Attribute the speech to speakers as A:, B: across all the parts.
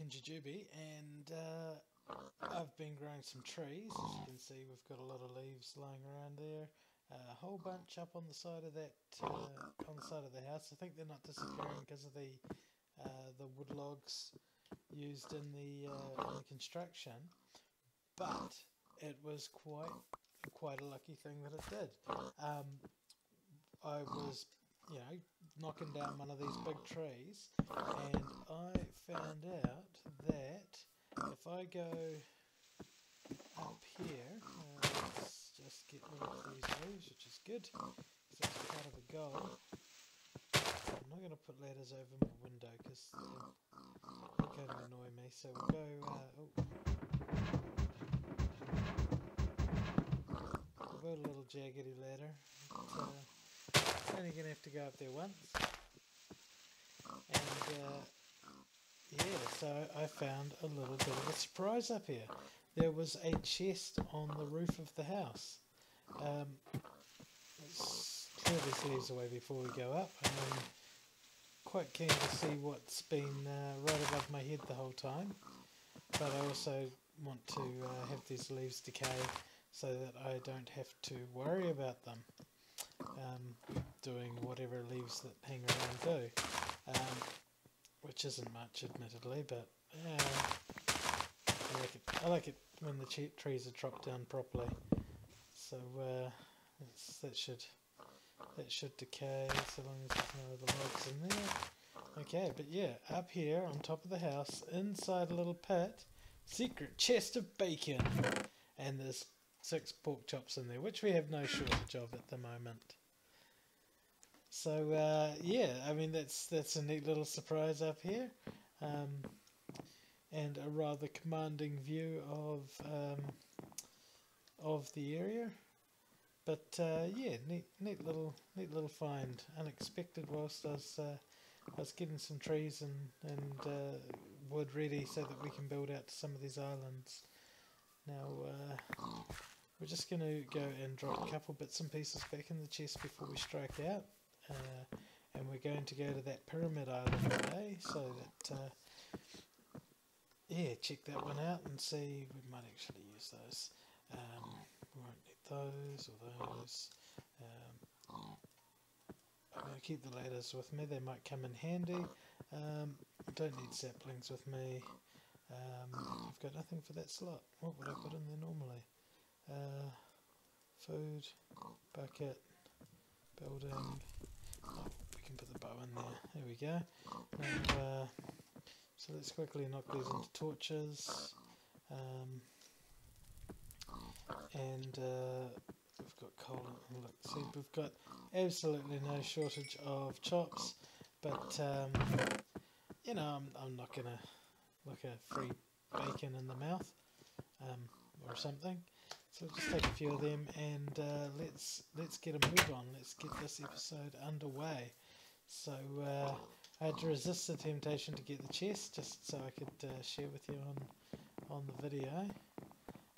A: in Jujubee and uh, I've been growing some trees. As you can see, we've got a lot of leaves lying around there. A whole bunch up on the side of that, uh, on the side of the house. I think they're not disappearing because of the uh, the wood logs used in the, uh, in the construction, but it was quite quite a lucky thing that it did. Um, I was you know, knocking down one of these big trees, and I found out that if I go up here, let's just get rid of these leaves, which is good, so that's part of a goal. I'm not going to put ladders over my window because they're going to annoy me, so we'll go, uh, oh. we'll a little jaggedy ladder. But, uh, only going to have to go up there once. And uh, yeah, so I found a little bit of a surprise up here. There was a chest on the roof of the house. Um, let's clear these leaves away before we go up. I'm quite keen to see what's been uh, right above my head the whole time. But I also want to uh, have these leaves decay so that I don't have to worry about them um, doing whatever leaves that hang around do. Um, which isn't much, admittedly, but yeah, I like it. I like it when the trees are chopped down properly. So uh, that should that should decay so long as there's no other logs in there. Okay, but yeah, up here on top of the house, inside a little pit, secret chest of bacon, and there's six pork chops in there, which we have no shortage of at the moment. So uh, yeah, I mean that's that's a neat little surprise up here, um, and a rather commanding view of um, of the area. But uh, yeah, neat neat little neat little find, unexpected. Whilst I was uh, I was getting some trees and and uh, wood ready so that we can build out to some of these islands. Now uh, we're just going to go and drop a couple bits and pieces back in the chest before we strike out. Uh, and we're going to go to that pyramid island today so that uh, yeah check that one out and see we might actually use those. Um, we won't need those or those. Um, I'm going to keep the ladders with me. They might come in handy. Um, don't need saplings with me. Um, I've got nothing for that slot. What would I put in there normally uh, food bucket building Oh, we can put the bow in there. There we go. Uh, so let's quickly knock these into torches. Um, and uh, we've got coal. Look, see, we've got absolutely no shortage of chops. But, um, you know, I'm, I'm not going to look a free bacon in the mouth um, or something. So we'll just take a few of them and uh, let's let's get a move on. Let's get this episode underway. So uh, I had to resist the temptation to get the chest just so I could uh, share with you on on the video.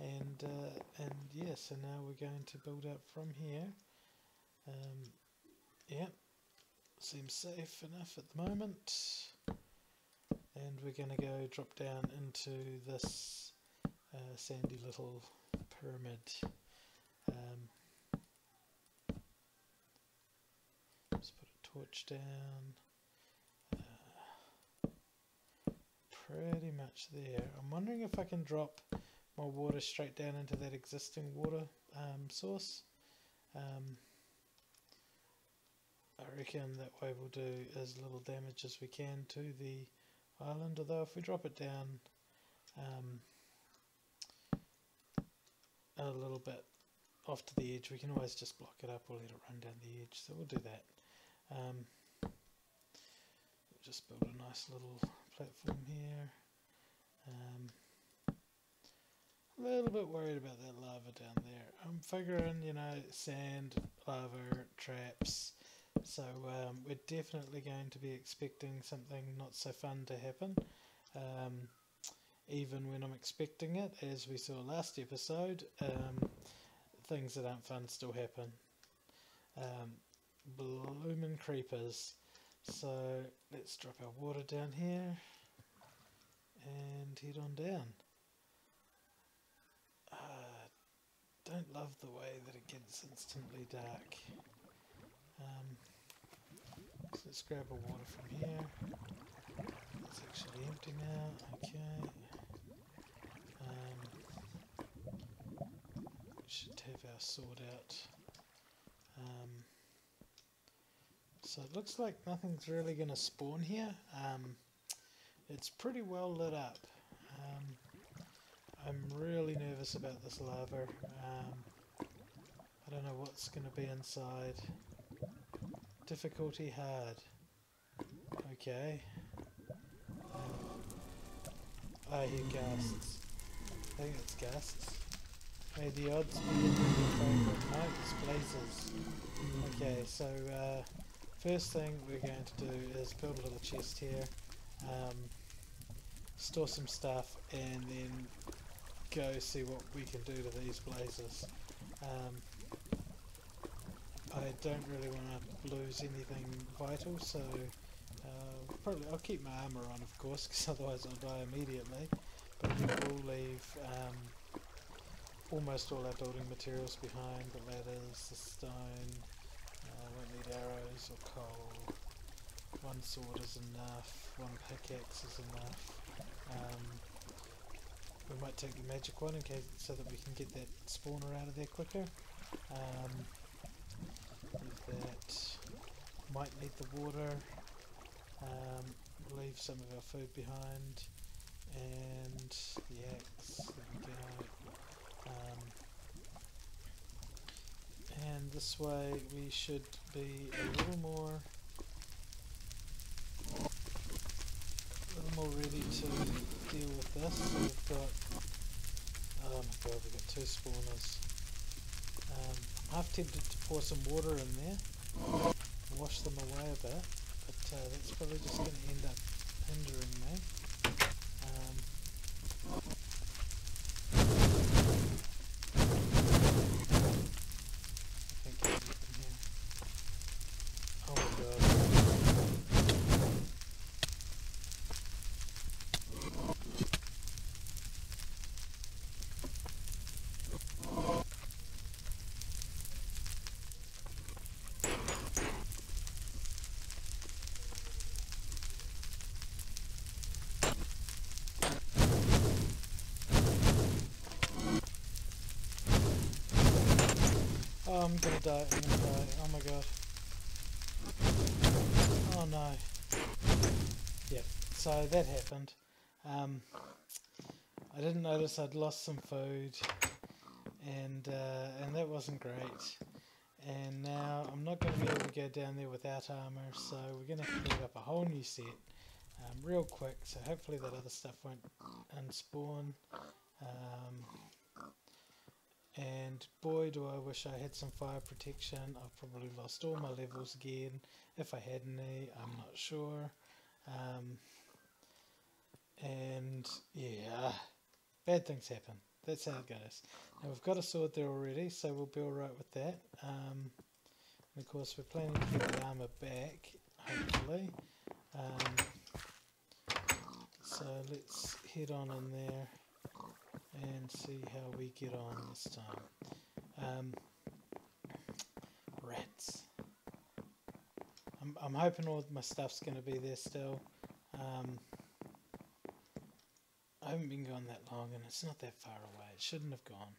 A: And uh, and yeah, so now we're going to build up from here. Um, yeah, seems safe enough at the moment. And we're going to go drop down into this uh, sandy little pyramid. Um, let's put a torch down. Uh, pretty much there. I'm wondering if I can drop my water straight down into that existing water um, source. Um, I reckon that way we'll do as little damage as we can to the island, although if we drop it down um, a little bit off to the edge, we can always just block it up or let it run down the edge. So we'll do that. Um, just build a nice little platform here. Um, a little bit worried about that lava down there. I'm figuring, you know, sand, lava, traps. So um, we're definitely going to be expecting something not so fun to happen. Even when I'm expecting it, as we saw last episode, um, things that aren't fun still happen. Um, blooming creepers. So let's drop our water down here. and head on down. Uh, don't love the way that it gets instantly dark. Um, so let's grab a water from here. It's actually empty now, okay. Um, sword out. Um, so it looks like nothing's really going to spawn here. Um, it's pretty well lit up. Um, I'm really nervous about this lava. Um, I don't know what's going to be inside. Difficulty hard. Okay. Um, I hear ghasts. I think it's ghasts. May the odds be in favour. Okay, so uh, first thing we're going to do is build a little chest here. Um, store some stuff and then go see what we can do to these blazes. Um, I don't really want to lose anything vital, so uh, probably I'll keep my armour on, of course, because otherwise I'll die immediately. But we will leave um, almost all our building materials behind: the ladders, the stone. Uh, won't need arrows or coal. One sword is enough. One pickaxe is enough. Um, we might take the magic one in case so that we can get that spawner out of there quicker. Um, that might need the water. Um, leave some of our food behind, and the axe. There we go. Um, and this way we should be a little more a little more ready to deal with this. So we've got, oh my god, we've got two spawners. Um, I've tempted to pour some water in there, wash them away a bit, but uh, that's probably just going to end up hindering me. Um, I'm gonna die, I'm gonna die. Oh my god. Oh no. Yep, so that happened. Um, I didn't notice I'd lost some food and uh, and that wasn't great. And now I'm not going to be able to go down there without armor, so we're going to have to up a whole new set um, real quick. So hopefully that other stuff won't unspawn. Um, and boy do I wish I had some fire protection. I've probably lost all my levels again. If I had any, I'm not sure. Um, and yeah, bad things happen. That's how it goes. Now we've got a sword there already, so we'll be alright with that. Um, and of course we're planning to get the armour back, hopefully. Um, so let's head on in there and see how we get on this time. Um, rats. I'm, I'm hoping all my stuff's going to be there still. Um, I haven't been gone that long and it's not that far away. It shouldn't have gone.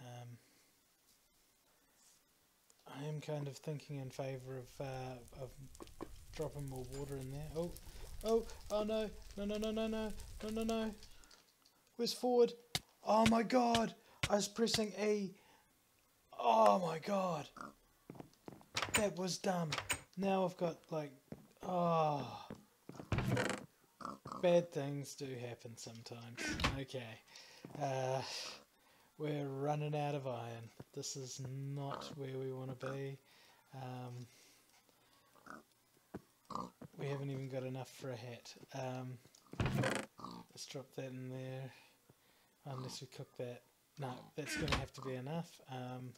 A: Um, I am kind of thinking in favour of, uh, of dropping more water in there. Oh, oh, oh no, no, no, no, no, no, no, no, no. Where's forward? Oh my god! I was pressing E. Oh my god. That was dumb. Now I've got like... Oh. Bad things do happen sometimes. Okay. Uh, we're running out of iron. This is not where we want to be. Um, we haven't even got enough for a hat. Um, let's drop that in there unless we cook that. No, that's going to have to be enough. Um,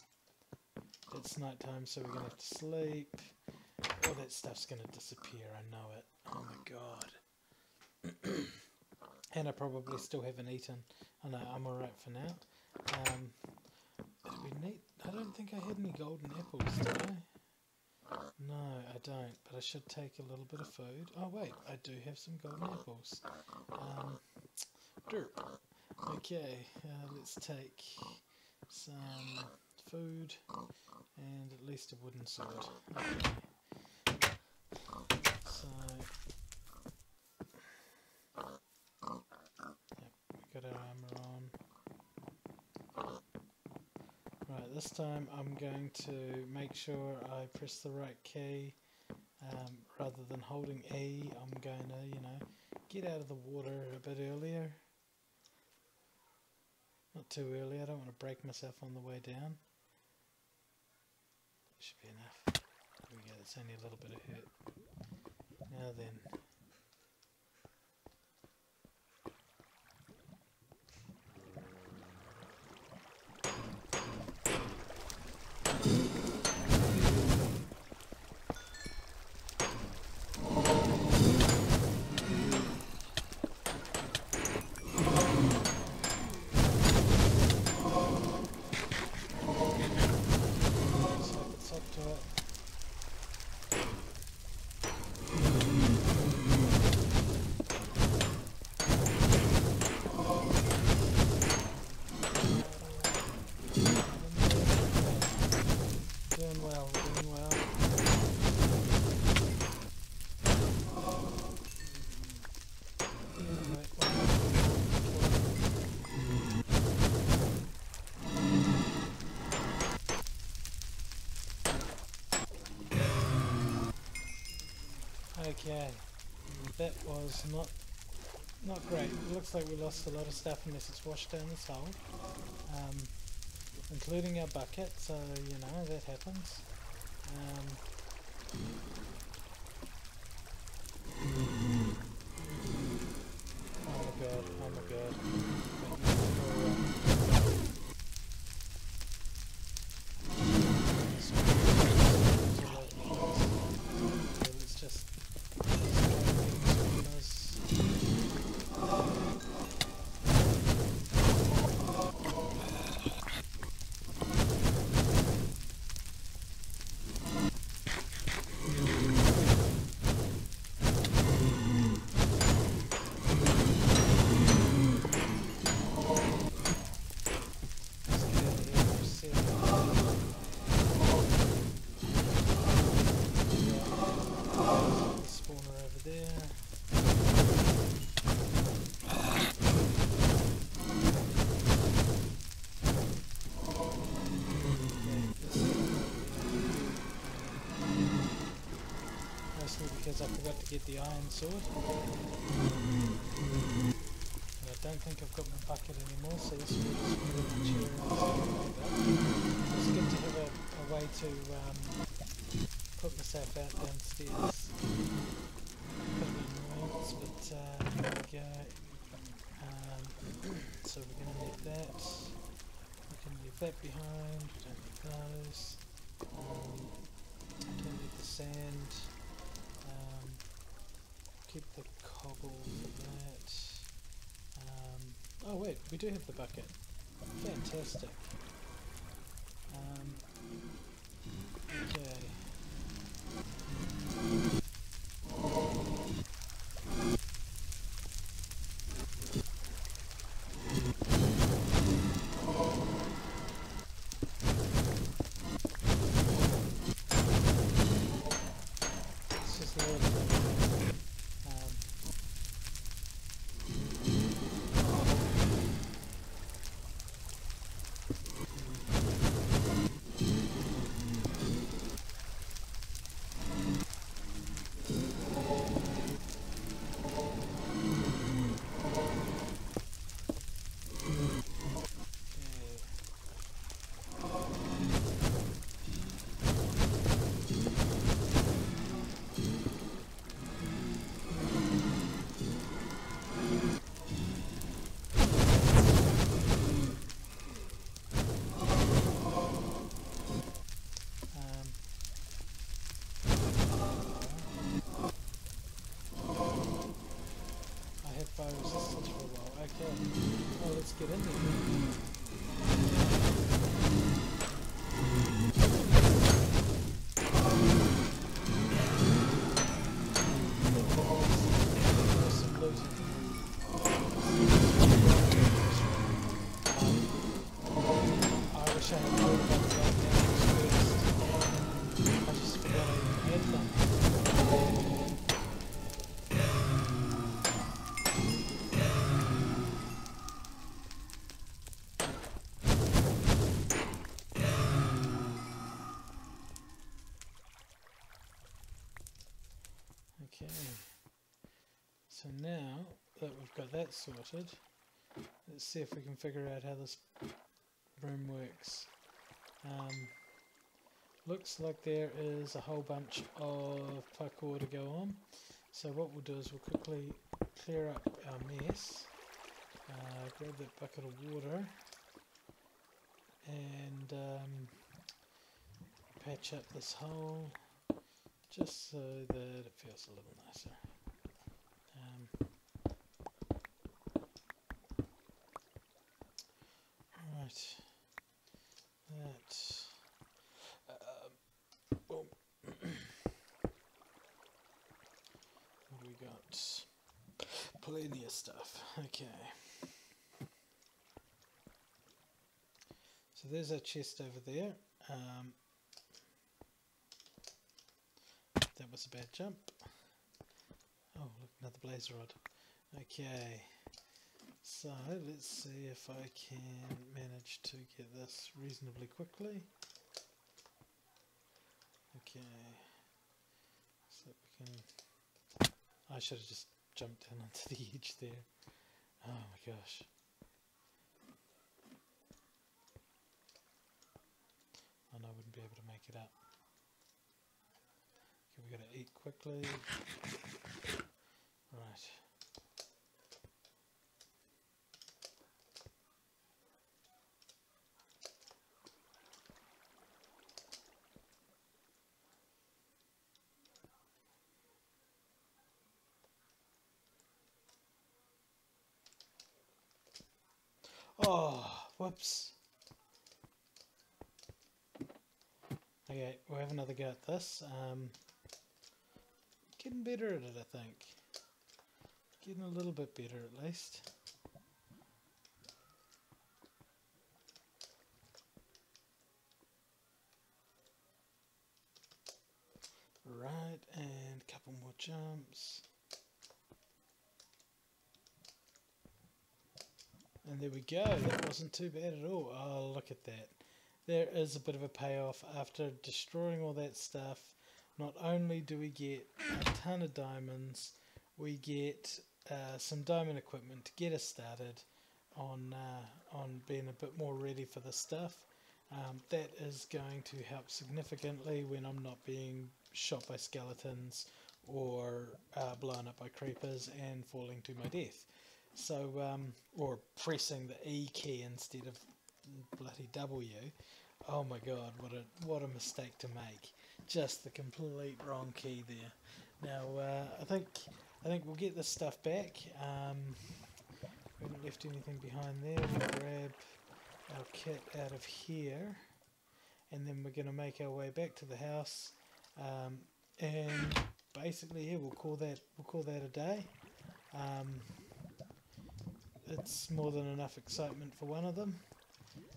A: it's night time, so we're going to have to sleep. All that stuff's going to disappear, I know it. Oh my god. And I probably still haven't eaten. I know I'm alright for now. Um, it'd be neat. I don't think I had any golden apples, did I? No, I don't, but I should take a little bit of food. Oh wait, I do have some golden apples. Um, derp. Okay, uh, let's take some food and at least a wooden sword. So, yep, we got our armor on. Right, this time I'm going to make sure I press the right key. Um, rather than holding E, I'm going to, you know, get out of the water a bit earlier. Not too early, I don't want to break myself on the way down. Should be enough. There we go, it's only a little bit of hurt. Now then. Okay, that was not not great. It looks like we lost a lot of stuff unless it's washed down this hole, um, including our bucket, so you know, that happens. Um, get the iron sword. And I don't think I've got my bucket anymore, so this will just move the chair It's good to have a, a way to um, put myself out downstairs. Noise, but uh, there we go. Um, so we're going to leave that. We can leave that behind. We don't need those. Um, don't need the sand keep the cobble for that. Um, oh wait, we do have the bucket. Fantastic. Um, okay. That sorted, let's see if we can figure out how this room works. Um, looks like there is a whole bunch of parkour to go on. So what we'll do is we'll quickly clear up our mess, uh, grab that bucket of water, and um, patch up this hole just so that it feels a little nicer. Um, right, that. Um, well, what do we got? Of stuff. Okay. So there's our chest over there. Um, that was a bad jump. Oh, look, another blaze rod. Okay, so let's see if I can manage to get this reasonably quickly. Okay, so we can. I should have just jumped in onto the edge there. Oh my gosh. And I wouldn't be able to make it up. Okay, we gotta eat quickly. Right. Oh, whoops. Okay, we'll have another go at this. Um, getting better at it, I think. Getting a little bit better at least. Right, and a couple more jumps. And there we go, that wasn't too bad at all. Oh, look at that. There is a bit of a payoff after destroying all that stuff. Not only do we get a ton of diamonds, we get uh, some diamond equipment to get us started on uh, on being a bit more ready for the stuff. Um, that is going to help significantly when I'm not being shot by skeletons or uh, blown up by creepers and falling to my death. So, um, or pressing the E key instead of bloody W. Oh my god, what a what a mistake to make! Just the complete wrong key there. Now, uh, I think I think we'll get this stuff back. Um, we haven't left anything behind there. We'll grab our kit out of here, and then we're going to make our way back to the house. Um, and basically, yeah, we'll call that we'll call that a day. Um, it's more than enough excitement for one of them,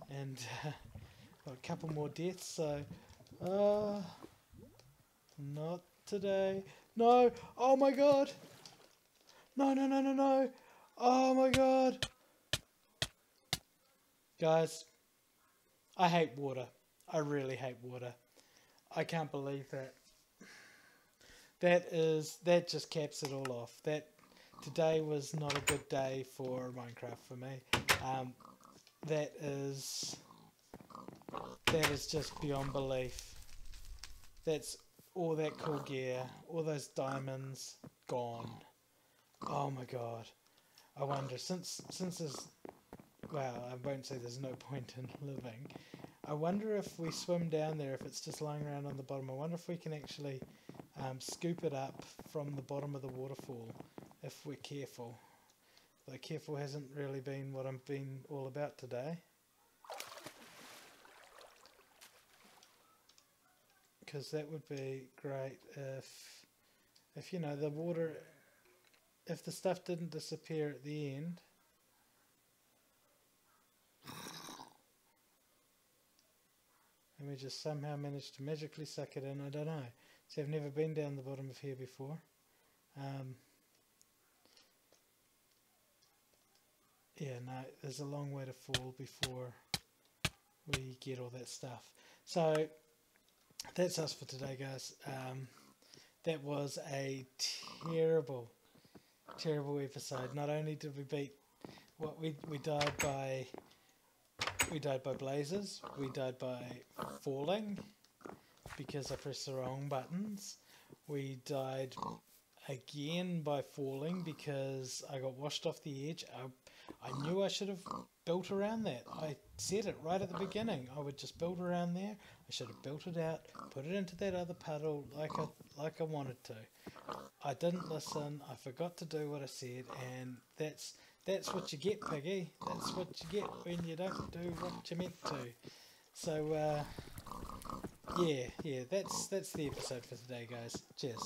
A: and uh, a couple more deaths. So, uh, not today. No! Oh my god! No! No! No! No! No! Oh my god! Guys, I hate water. I really hate water. I can't believe that. That is that just caps it all off. That today was not a good day for Minecraft for me. Um, that is that is just beyond belief. That's all that cool gear, all those diamonds gone. Oh my god. I wonder since since there's well, I won't say there's no point in living. I wonder if we swim down there, if it's just lying around on the bottom. I wonder if we can actually um, scoop it up from the bottom of the waterfall if we're careful. Though careful hasn't really been what I've been all about today. Because that would be great if, if you know, the water, if the stuff didn't disappear at the end. And we just somehow managed to magically suck it in, I don't know. See, I've never been down the bottom of here before. Um, yeah, no, there's a long way to fall before we get all that stuff. So that's us for today, guys. Um, that was a terrible, terrible episode. Not only did we beat what we we died by we died by blazes, we died by falling because I pressed the wrong buttons. We died again by falling because I got washed off the edge. I, I knew I should have built around that. I said it right at the beginning. I would just build around there. I should have built it out, put it into that other puddle like I like I wanted to. I didn't listen. I forgot to do what I said, and that's that's what you get, Piggy. That's what you get when you don't do what you meant to. So, uh, yeah, yeah, that's that's the episode for today, guys. Cheers.